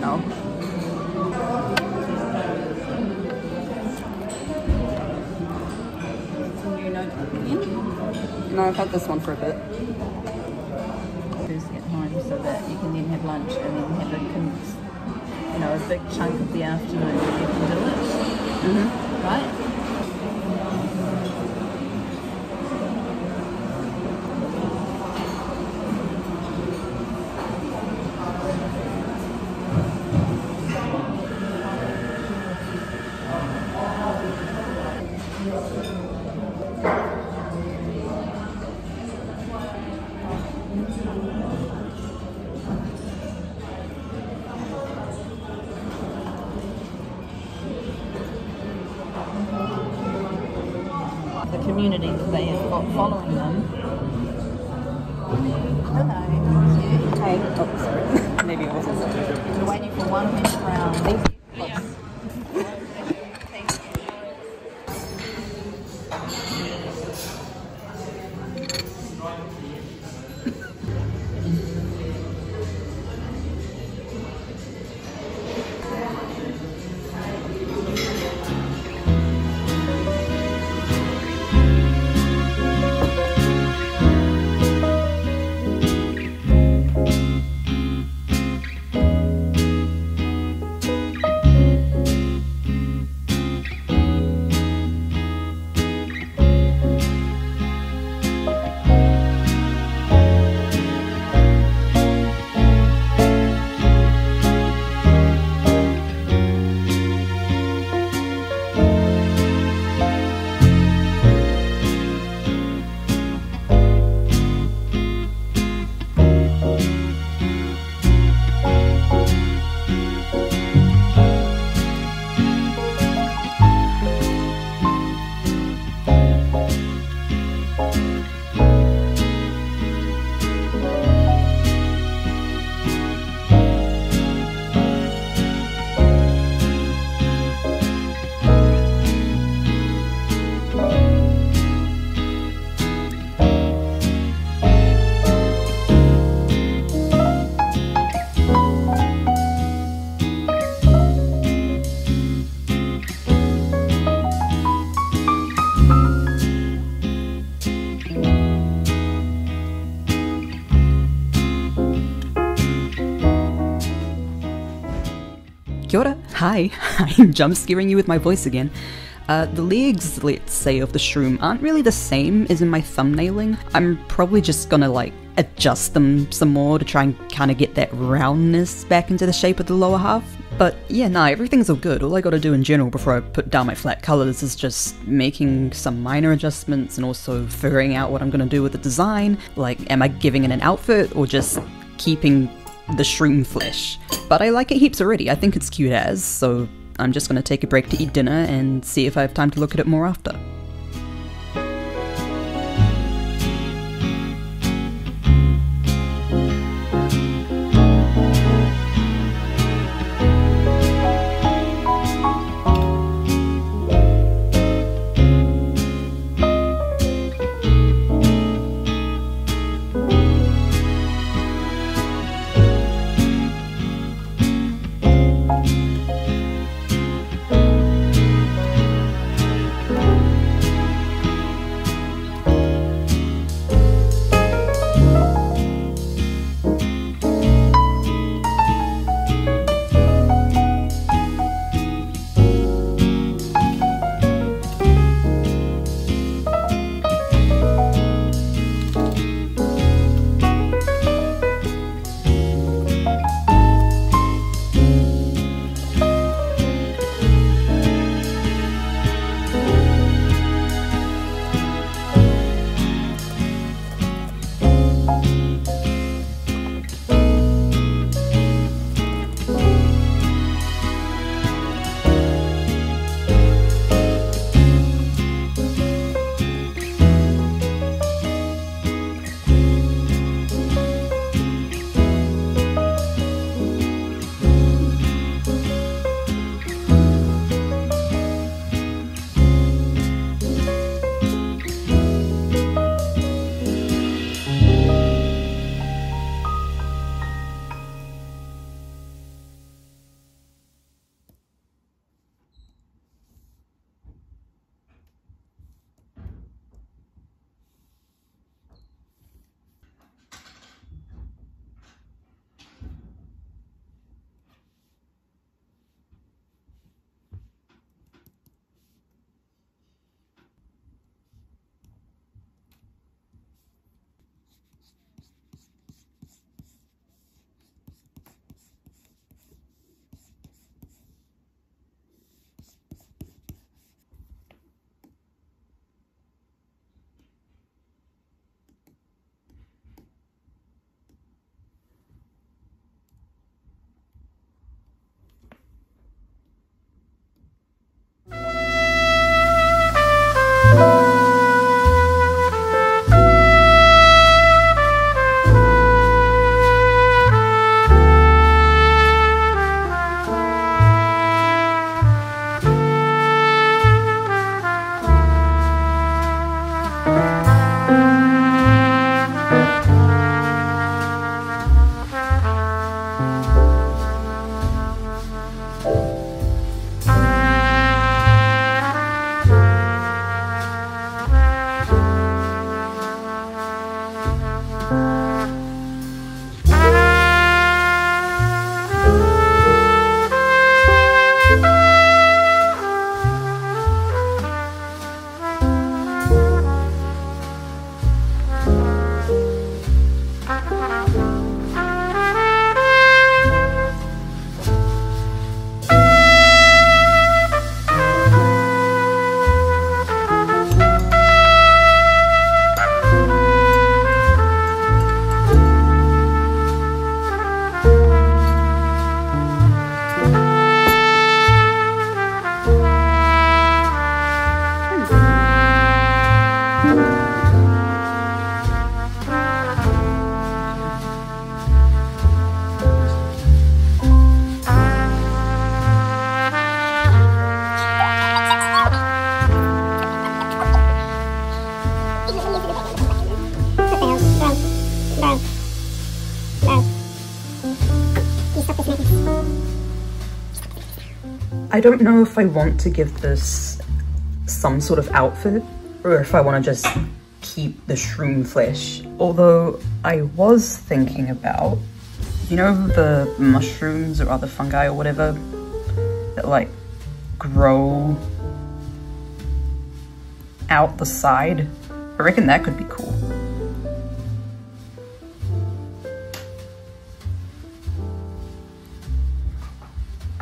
No. New notebook again. No, I've had this one for a bit. At home so that you can then have lunch and then have a you know a big chunk of the afternoon where you can do it. Mm-hmm. Right? Hi, I'm jump scaring you with my voice again. Uh, the legs, let's say, of the shroom aren't really the same as in my thumbnailing. I'm probably just gonna like adjust them some more to try and kind of get that roundness back into the shape of the lower half. But yeah, nah, everything's all good. All I gotta do in general before I put down my flat colors is just making some minor adjustments and also figuring out what I'm gonna do with the design. Like, am I giving it an outfit or just keeping the shroom flesh. But I like it heaps already. I think it's cute as, so I'm just gonna take a break to eat dinner and see if I have time to look at it more after. I don't know if I want to give this some sort of outfit or if I want to just keep the shroom flesh. Although I was thinking about, you know the mushrooms or other fungi or whatever that like grow out the side? I reckon that could be cool.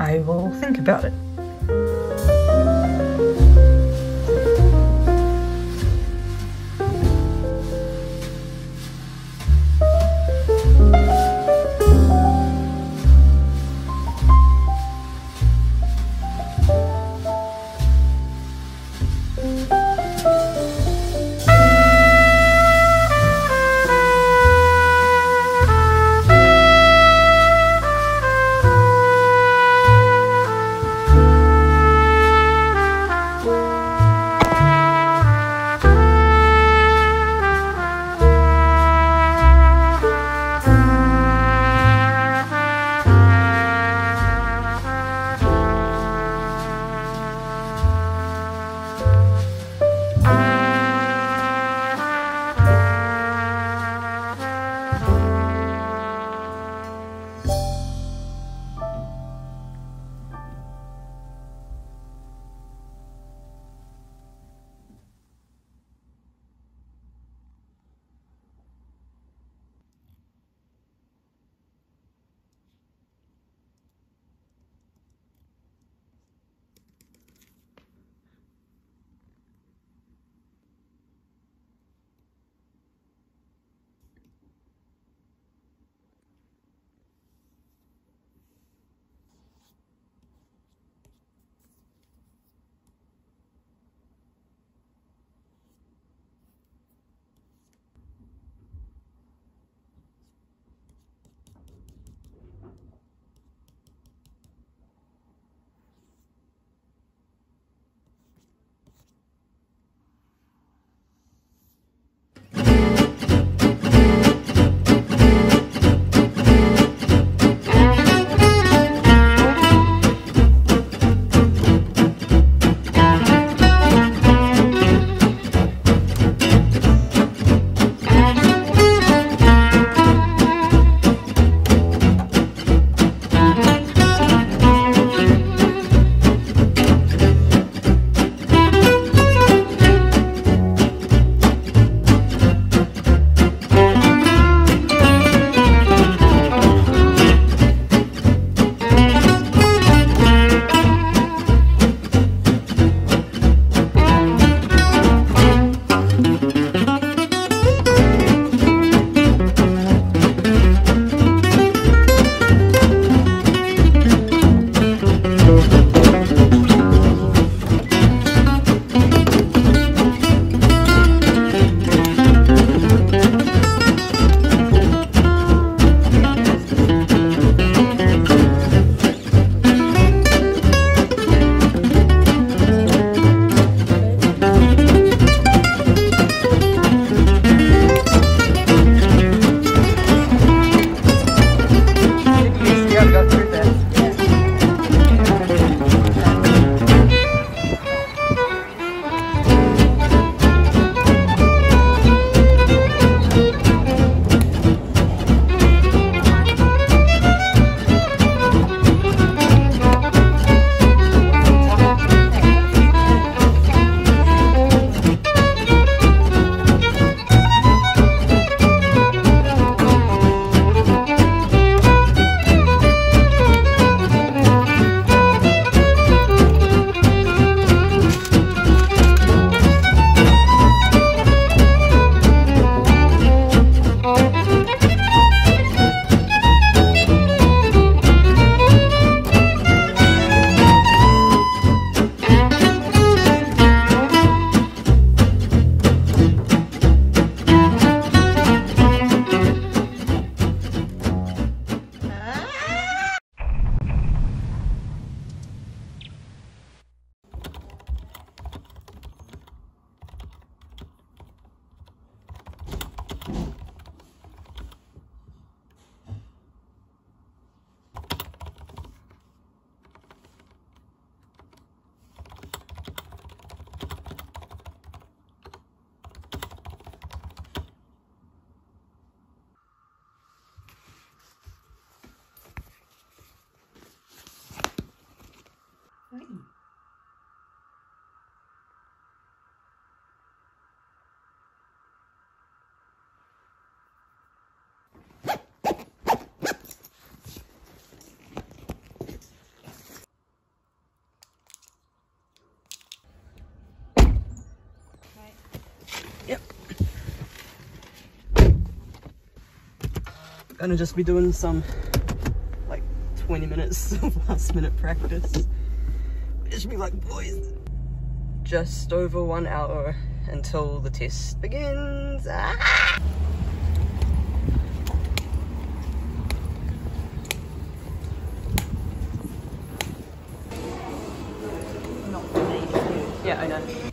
I will think about it. Gonna just be doing some like 20 minutes of last minute practice. It should be like, boys. Just over one hour until the test begins. Ah! Yeah, I know.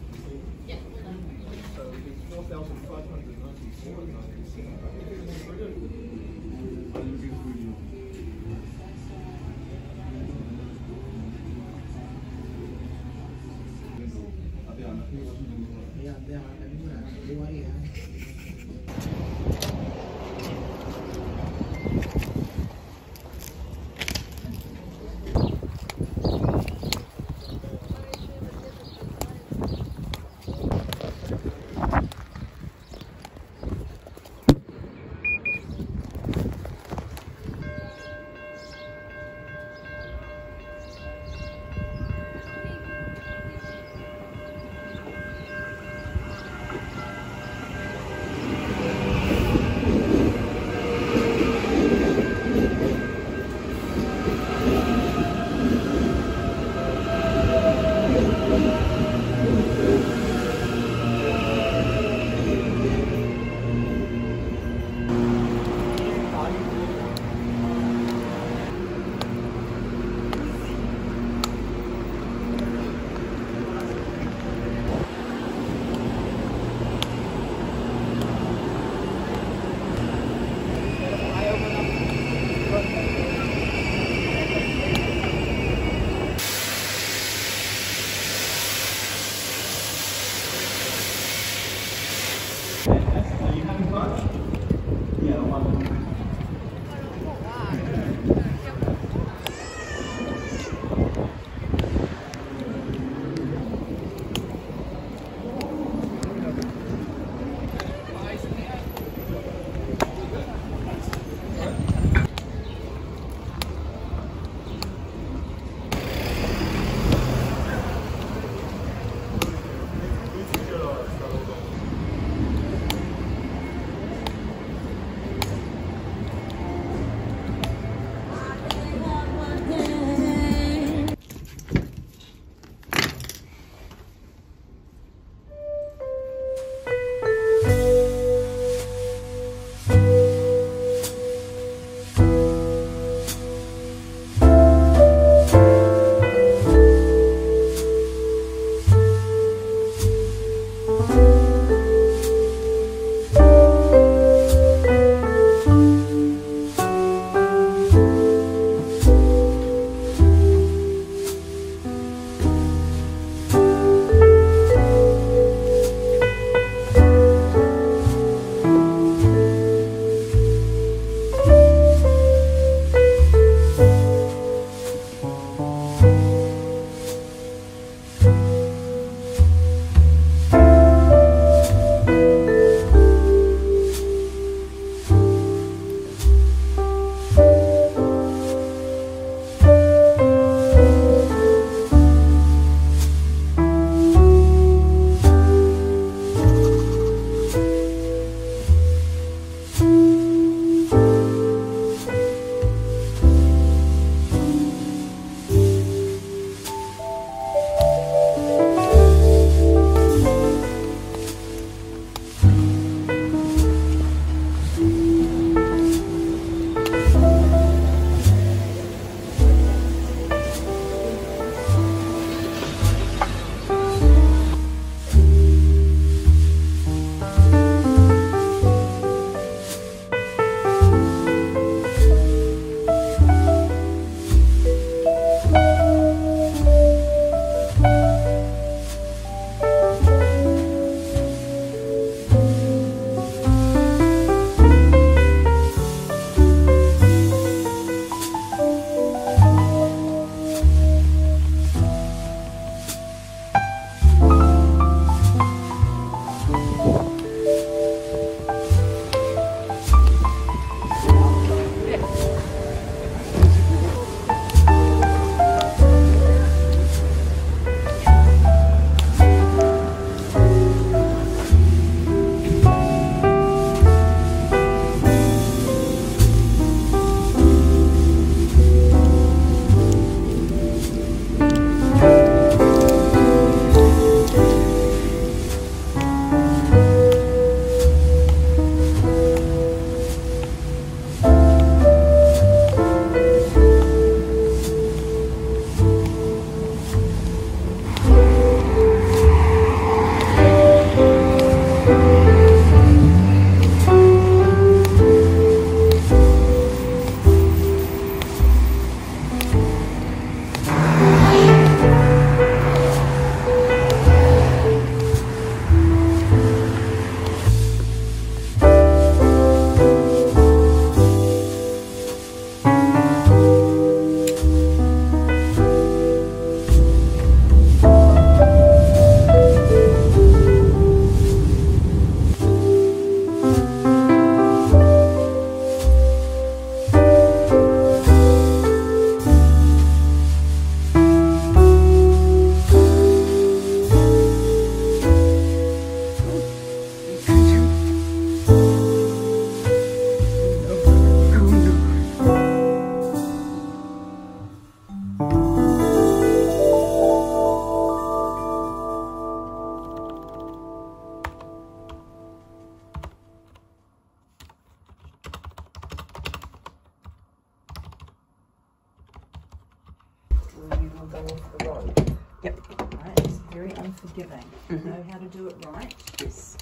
How to do it right. Yes.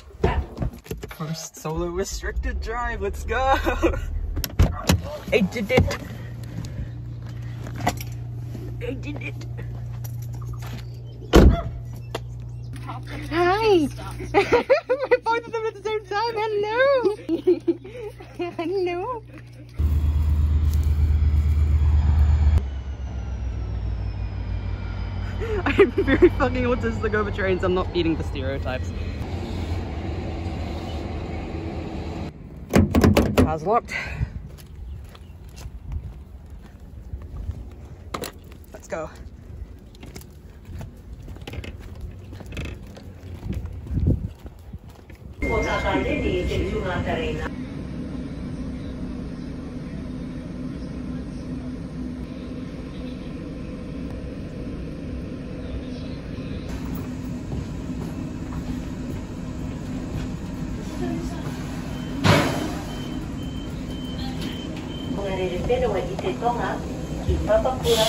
First solo restricted drive, let's go! I did it! I did it! Hi! We're both of them at the same time. Hello! Hello! I'm very fucking autistic over trains, I'm not feeding the stereotypes. Car's locked. Let's go. Kita Kipa Papura,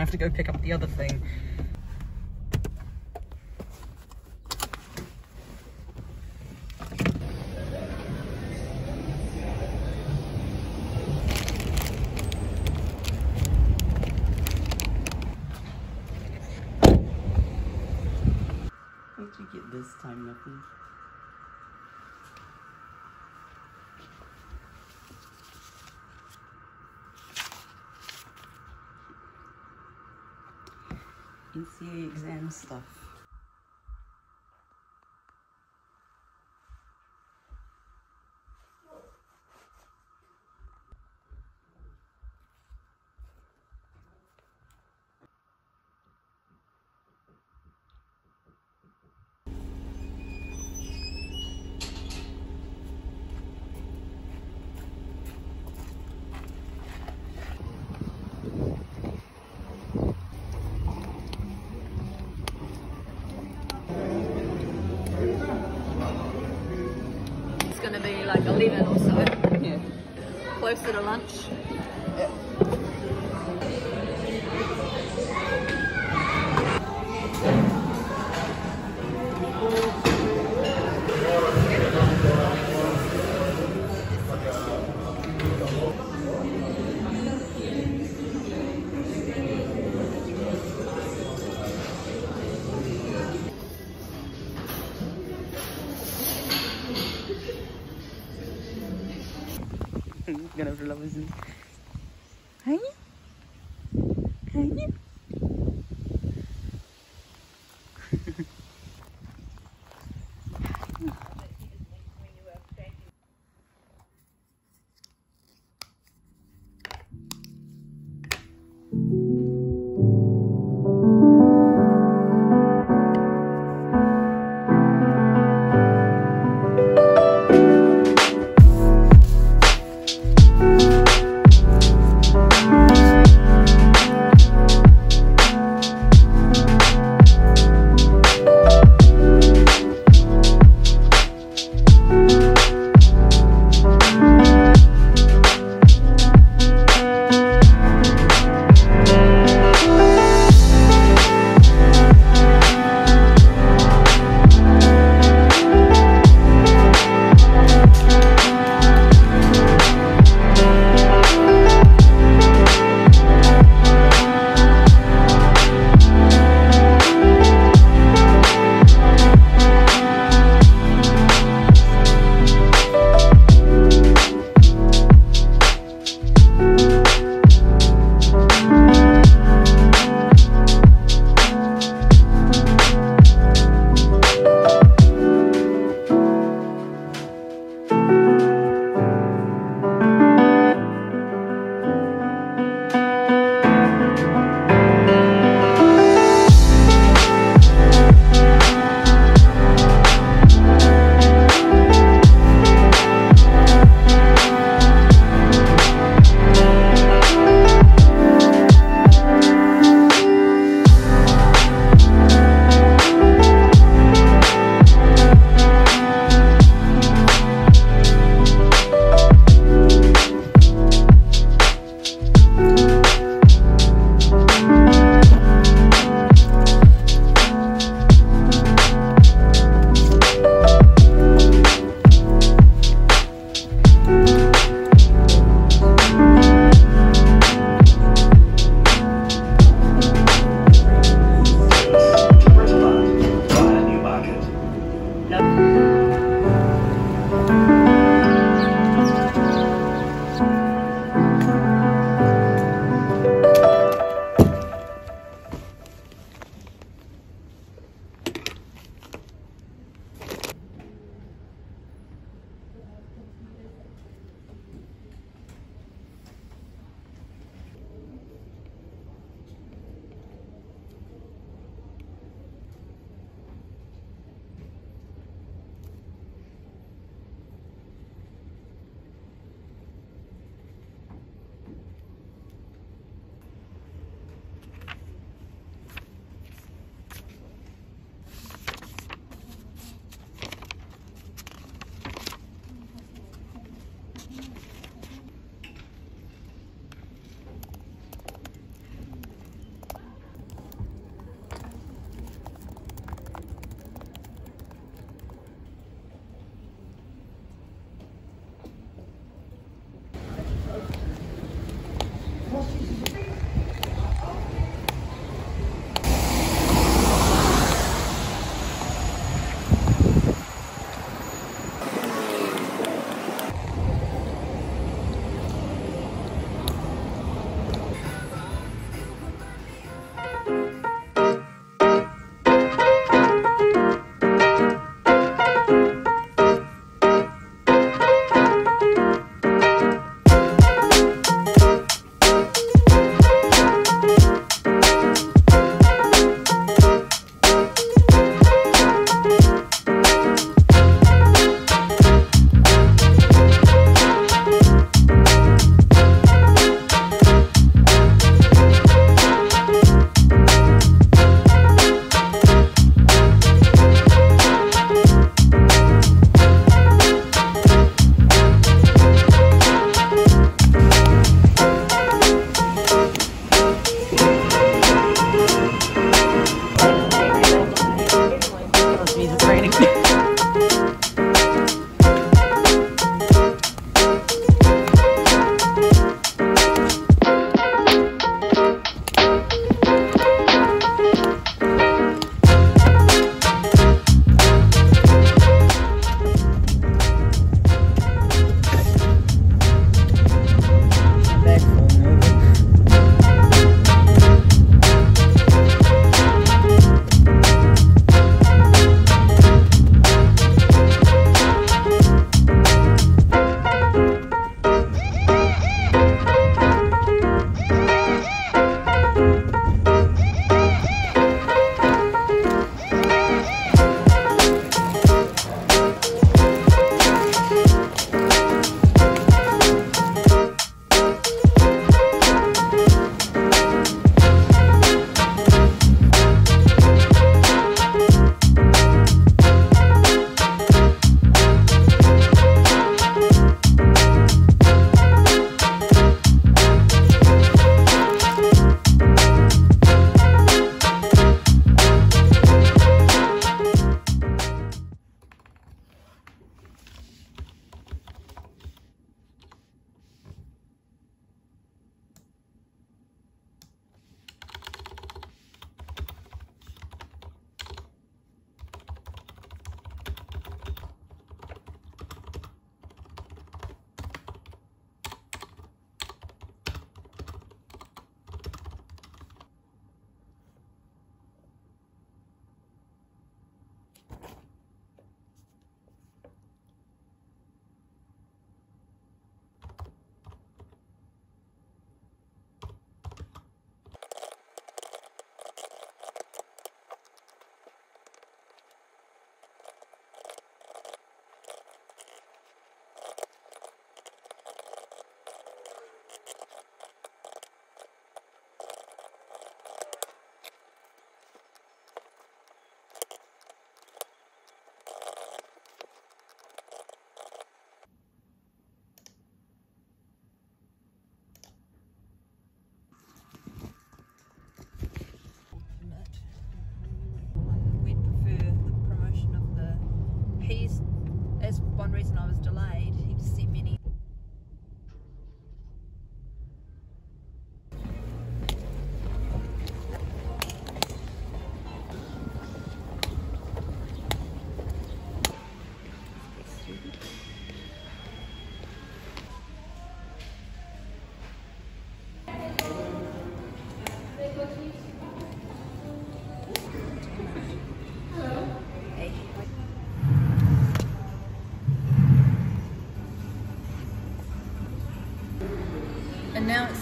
I have to go pick up the other thing. What'd you get this time, nothing? NCEA exam stuff. Gonna have lovers.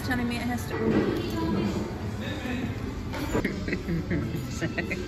Hey? Hey? And now it's